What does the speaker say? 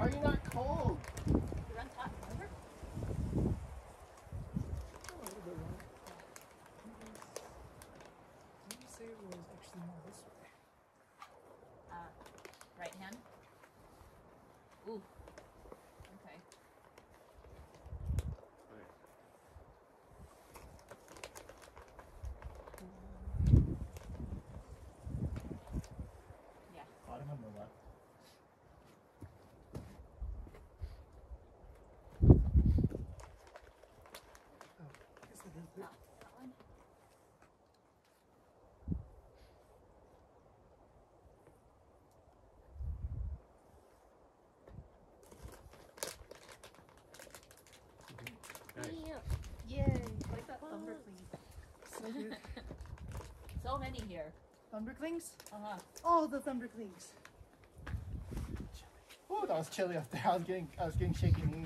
Are you not cold? You're on top, right hand? Ooh. Okay. Yeah. Bottom and the left. Yay! Like that Thundercling. So many here. Thunderclings? Uh huh. Oh, the Thunderclings. Oh, that was chilly up there. I was getting, I was getting shaky knees.